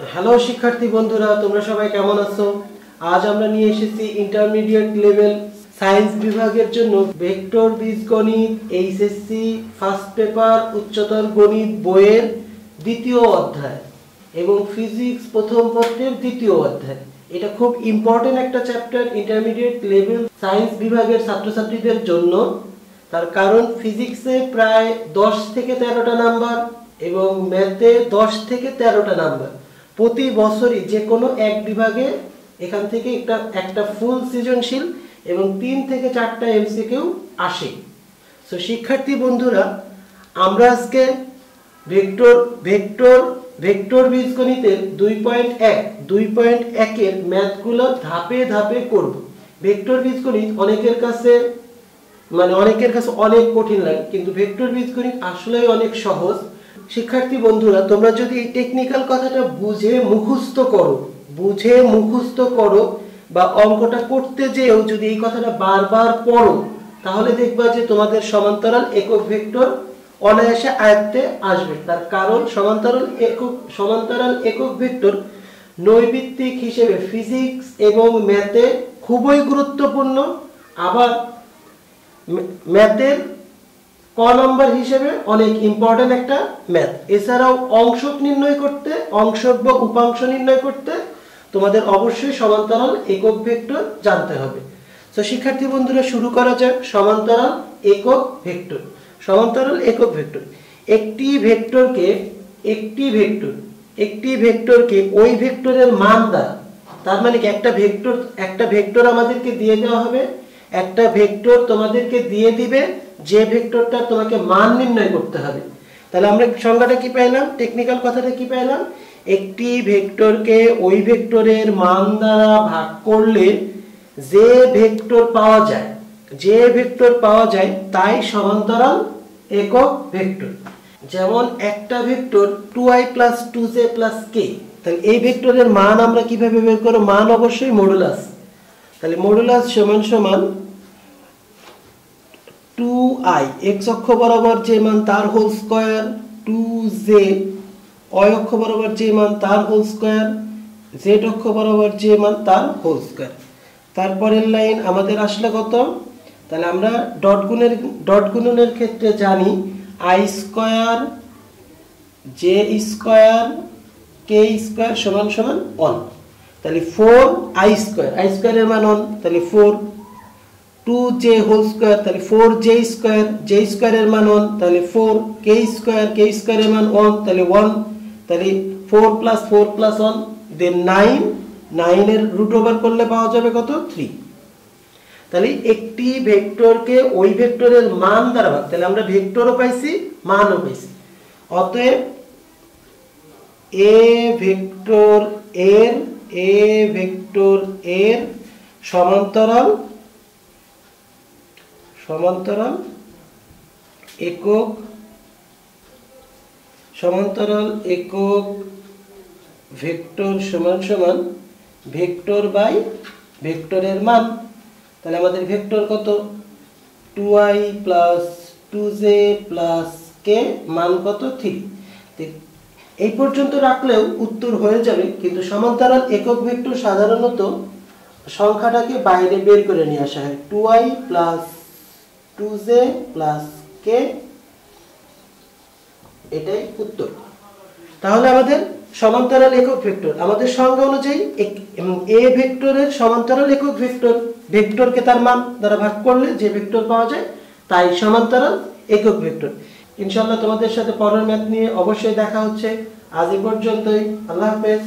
Hello শিক্ষার্থী বন্ধুরা, তোমরা সবাই কেমন আছো? আজ আমরা নিয়ে এসেছি ইন্টারমিডিয়েট লেভেল সায়েন্স বিভাগের জন্য ভেক্টর বীজগণিত এইচএসসি ফার্স্ট পেপার উচ্চতর গণিত বইয়ের দ্বিতীয় অধ্যায় এবং ফিজিক্স প্রথম পত্রের দ্বিতীয় অধ্যায়। এটা খুব ইম্পর্টেন্ট একটা চ্যাপ্টার ইন্টারমিডিয়েট লেভেল সায়েন্স বিভাগের ছাত্রছাত্রীদের জন্য। তার কারণ ফিজিক্সে প্রায় দশ থেকে তেরোটা নাম্বার এবং ম্যাথে দশ থেকে তেরোটা নাম্বার প্রতি বছরই যে কোনো এক বিভাগে এখান থেকে একটা একটা ফুল সৃজনশীল এবং তিন থেকে চারটা এমসিকিউ আসে। সো শিক্ষার্থী বন্ধুরা, আমরা আজকে ভেক্টর ভেক্টর ভেক্টর বীজগণিতের দুই পয়েন্ট এক, দুই পয়েন্ট একের ম্যাথগুলো ধাপে ধাপে করব। ভেক্টর বীজগণিত অনেকের কাছে মানে অনেকের কাছে অনেক কঠিন লাগে, কিন্তু ভেক্টর বীজগণিত আসলেই অনেক সহজ। শিক্ষার্থী বন্ধুরা, তোমরা যদি এই টেকনিক্যাল কথাটা বুঝে মুখস্থ করো, বুঝে মুখস্থ করো বা অঙ্কটা করতে যেও যদি এই কথাটা বারবার পড়ো, তাহলে দেখবা যে তোমাদের সমান্তরাল একক ভেক্টর অনায়াসে আয়ত্তে আসবে। তার কারণ সমান্তরাল একক সমান্তরাল একক ভেক্টর নৈবিত্তিক হিসেবে ফিজিক্স এবং ম্যাথে খুবই গুরুত্বপূর্ণ। আবার ম্যাথের ক নম্বর হিসেবে অনেক ইম্পর্টেন্ট একটা ম্যাথ এছাড়াও অংশক নির্ণয় করতে, অংশক বা উপাংশ নির্ণয় করতে তোমাদের অবশ্যই সমান্তরাল একক ভেক্টর জানতে হবে। তো শিক্ষার্থী বন্ধুরা, শুরু করা যাক। সমান্তরাল একক ভেক্টর। সমান্তরাল একক ভেক্টর। একটি ভেক্টরকে একটি ভেক্টর, একটি ভেক্টরকে ওই ভেক্টরের মান দ্বারা, তার মানে কি একটা ভেক্টর একটা ভেক্টর আমাদেরকে দিয়ে দেওয়া হবে একটা ভেক্টর তোমাদেরকে দিয়ে দিবে, যে ভেক্টরটা তোমাকে মান নির্ণয় করতে হবে। তাহলে আমরা সংজ্ঞাটা কি পাইলাম টেকনিক্যাল কথাটা কি পাইলাম একটি ভেক্টরকে ওই ভেক্টরের মান দ্বারা ভাগ করলে যে ভেক্টর পাওয়া যায়, যে ভেক্টর পাওয়া যায় তাই সমান্তরাল একক ভেক্টর। যেমন একটা vector two i plus two j plus k তাহলে এই ভেক্টরের মান আমরা কীভাবে বের করব? মান অবশ্যই মডুলাস তাহলে মডুলাস সমান সমান টু আই এক্স অক্ষ বরাবর যে মান তার হোল স্কোয়ার টু জে অয় অক্ষ বরাবর যে মান তার হোল স্কোয়ার জেড অক্ষ বরাবর যে মান তার হোল স্কোয়ার তারপরের লাইন আমাদের আসলে কত? তাহলে আমরা ডট গুণের ডট গুণনের ক্ষেত্রে জানি i square j square k square সমান সমান ওয়ান তাহলে ফোর আই স্কোয়ার আই স্কোয়ারের মান ওয়ান তাহলে four two j whole square তাহলে ফোর জে স্কোয়ার জে স্কোয়ারের মান ওয়ান তাহলে ফোর কে স্কোয়ার কে স্কোয়ারের মান ওয়ান তাহলে ওয়ান তাহলে four plus four plus one then nine নাইনের রুট ওভার করলে পাওয়া যাবে কত? থ্রি তাহলে একটি ভেক্টরকে ওই ভেক্টরের মান দ্বারা ভাগ, তাহলে আমরা ভেক্টরও পাইছি, মানও পাইছি। অতএব এ ভেক্টর এর এ ভেক্টর এর সমান্তরাল সমান্তরাল একক সমান্তরাল একক ভেক্টর সমান সমান ভেক্টর বাই ভেক্টরের মান। তাহলে আমাদের ভেক্টর কত? Two i plus two j plus k মান কত? থ্রি এই পর্যন্ত রাখলেও উত্তর হয়ে যাবে, কিন্তু সমান্তরাল একক ভেক্টর সাধারণত সংখ্যাটাকে বাইরে বের করে নিয়ে আসা হয়। Two i plus two j plus k এটাই উত্তর। তাহলে আমাদের সমান্তরাল একক ভেক্টর, আমাদের সংজ্ঞা অনুযায়ী এ ভেক্টরের সমান্তরাল একক ভেক্টর, ভেক্টরকে তার মান দ্বারা ভাগ করলে যে ভেক্টর পাওয়া যায়, তাই সমান্তরাল একক ভেক্টর। ইনশাল্লাহ তোমাদের সাথে পরের ম্যাথ নিয়ে অবশ্যই দেখা হচ্ছে। আজ এ পর্যন্তই। আল্লাহ হাফেজ।